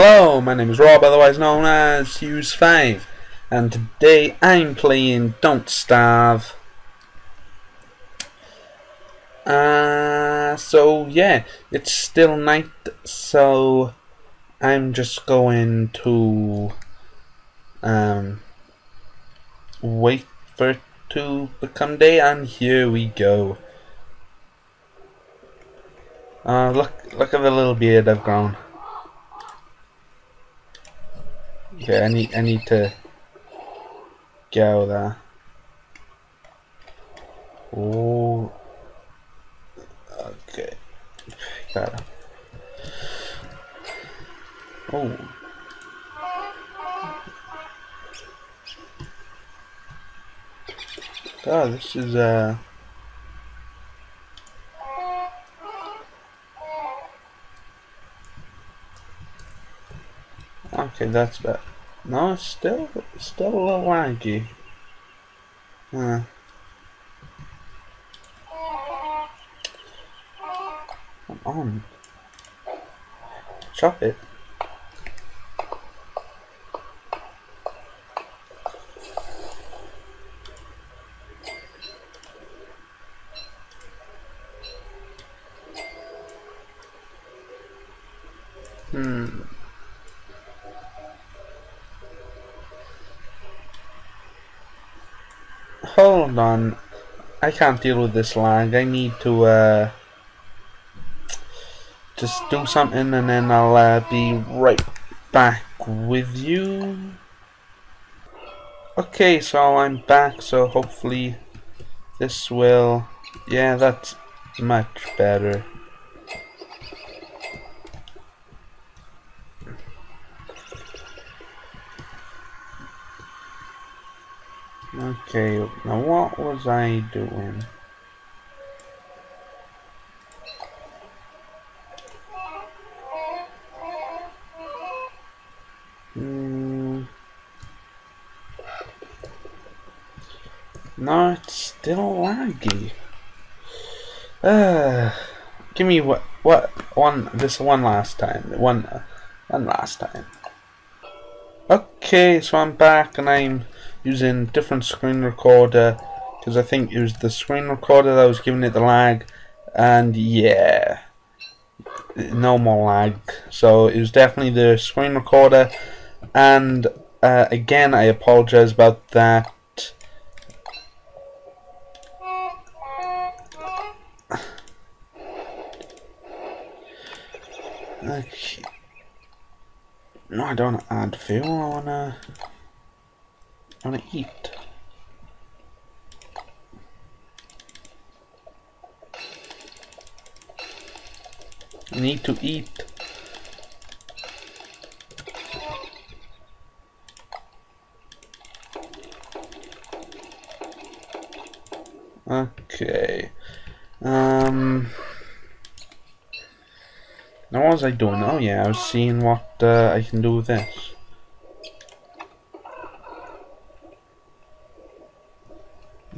Hello, my name is Rob, otherwise known as Hughes5, and today I'm playing Don't Starve. Uh, so yeah, it's still night, so I'm just going to um, wait for it to become day, and here we go. Uh, look, look at the little beard I've grown. Okay, I need I need to go there. Oh, okay. It. Oh. God, this is uh. Okay, that's better. No, it's still, still a little laggy. Uh. Come on. Chop it. Hmm. Hold on. I can't deal with this lag. I need to uh, just do something and then I'll uh, be right back with you. Okay, so I'm back, so hopefully this will... Yeah, that's much better. Okay, now what was I doing? Hmm. No, it's still laggy. Uh, give me what what one this one last time one one last time. Okay, so I'm back and I'm using different screen recorder because I think it was the screen recorder that was giving it the lag and yeah no more lag so it was definitely the screen recorder and uh, again I apologize about that okay. no I don't add fuel I wanna I want to eat. I need to eat. Okay. Um. Now what was I doing? Oh yeah, I was seeing what uh, I can do with this.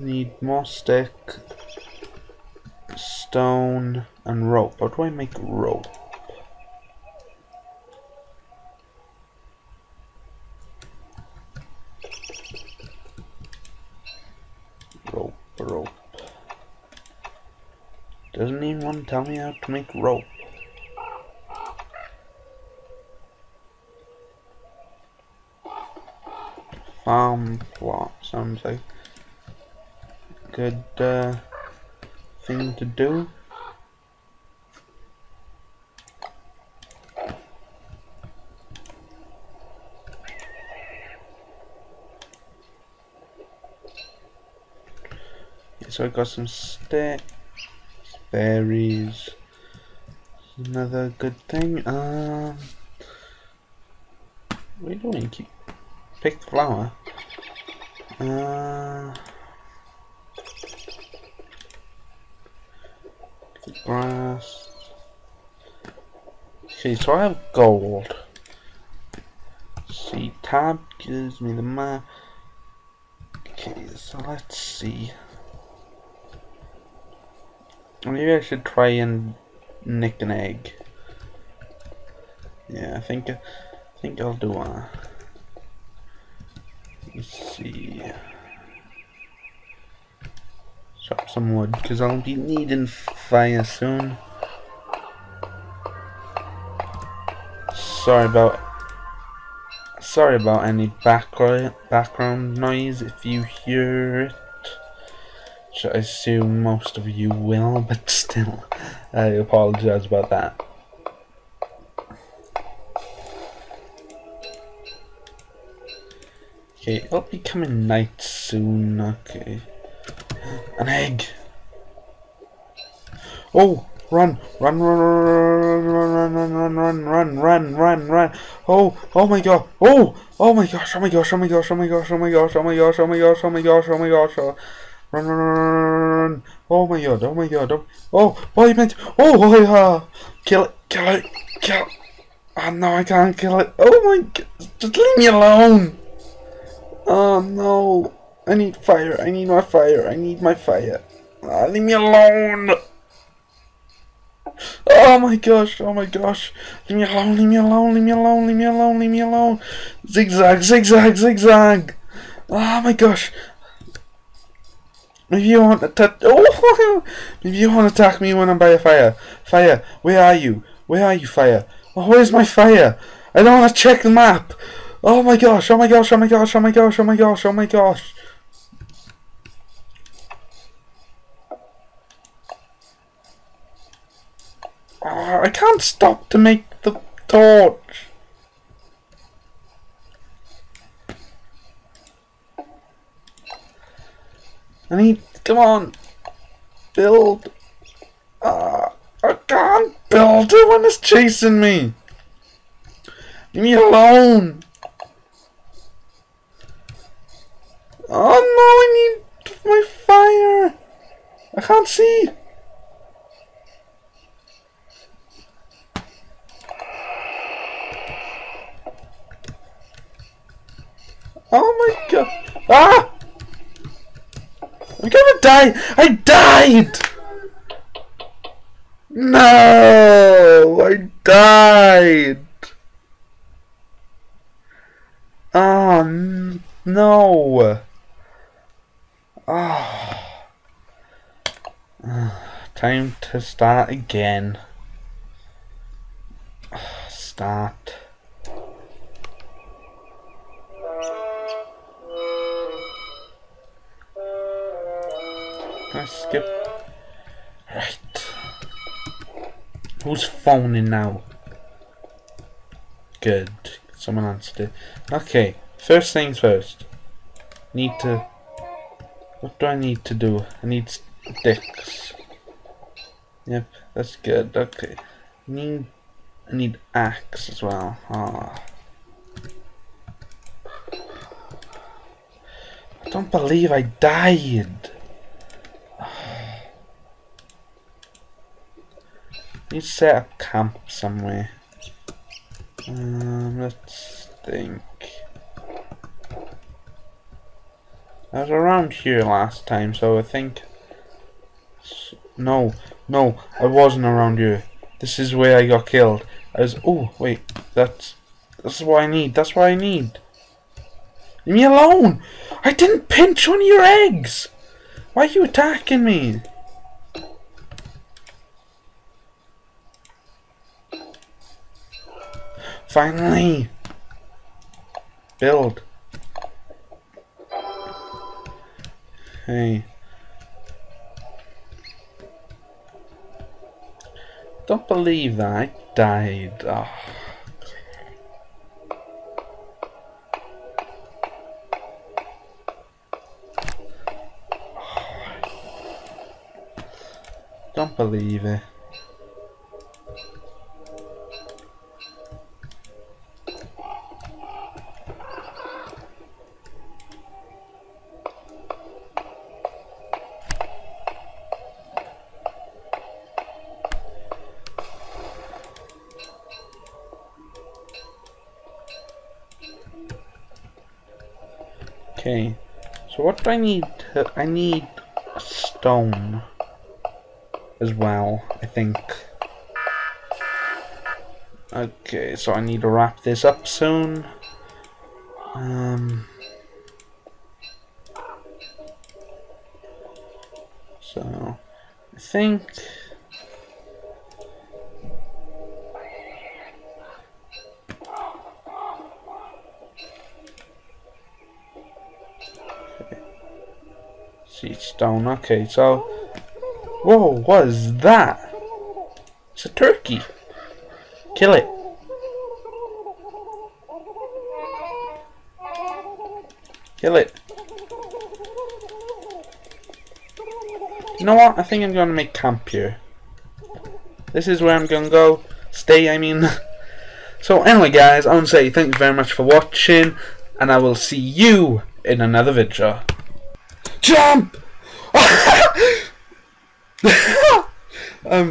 Need more stick, stone, and rope. How do I make rope? Rope, rope. Doesn't anyone tell me how to make rope? Farm plot sounds like good uh, thing to do. so I got some sticks, berries, another good thing. Um, what are you doing? Keep pick the flower. Uh, grass. Okay, so I have gold. see, tab gives me the map. Okay, so let's see. Maybe I should try and nick an egg. Yeah, I think I think I'll do a. Let's see. Chop some wood because I'll be needing fire soon. Sorry about sorry about any background background noise if you hear it. Which I assume most of you will, but still, I apologize about that. Okay, it'll be coming night soon, okay. An egg! Oh! Run! Run, run, run, run, run, run, run, run, run, run, run! Oh! Oh my god! Oh! Oh my gosh! Oh my gosh! Oh my gosh! Oh my gosh! Oh my gosh! Oh my gosh! Oh my gosh! Oh my gosh! Oh my gosh! Run, run, run, run! Oh my god! Oh my god! Oh! Oh! Why meant? Oh! Oh yeah! Kill it! Kill it! Kill! Oh no! I can't kill it! Oh my god! Just leave me alone! Oh no! I need fire! I need my fire! I need my fire! Ah, leave me alone! Oh my gosh! Oh my gosh! Leave me alone! Leave me alone! Leave me alone! Leave me alone! Leave me alone! Zigzag! Zigzag! Zigzag! Oh my gosh! Maybe you want to attack. Oh! Maybe you want to attack me when I'm by a fire. Fire! Where are you? Where are you, fire? Oh, where's my fire? I don't want to check the map. Oh my gosh, oh my gosh, oh my gosh, oh my gosh, oh my gosh, oh my gosh. Oh, I can't stop to make the torch. I need, come on, build. Uh, I can't build it when it's chasing me. Leave me alone. Oh no, I need my fire! I can't see! Oh my god! Ah! I'm gonna die! I died! No! I died! Oh no! Oh. Time to start again. Ah, start. I skip. Right. Who's phoning now? Good. Someone answered it. Okay. First things first. Need to what do I need to do? I need sticks. Yep, that's good. Okay. Need I need axe as well. Ah. I don't believe I died. Need to set up camp somewhere. Um, let's think. I was around here last time, so I think... No, no, I wasn't around here. This is where I got killed. I was... Oh, wait, that's... That's what I need, that's what I need. Leave me alone! I didn't pinch one of your eggs! Why are you attacking me? Finally! Build. Hey. Don't believe that. I died. Oh. Don't believe it. Okay, so what do I need? I need stone as well, I think. Okay, so I need to wrap this up soon. Um, so, I think... See, stone. Okay, so... Whoa, what is that? It's a turkey. Kill it. Kill it. You know what? I think I'm going to make camp here. This is where I'm going to go. Stay, I mean. so anyway, guys, I want to say thank you very much for watching. And I will see you in another video. Jump! I'm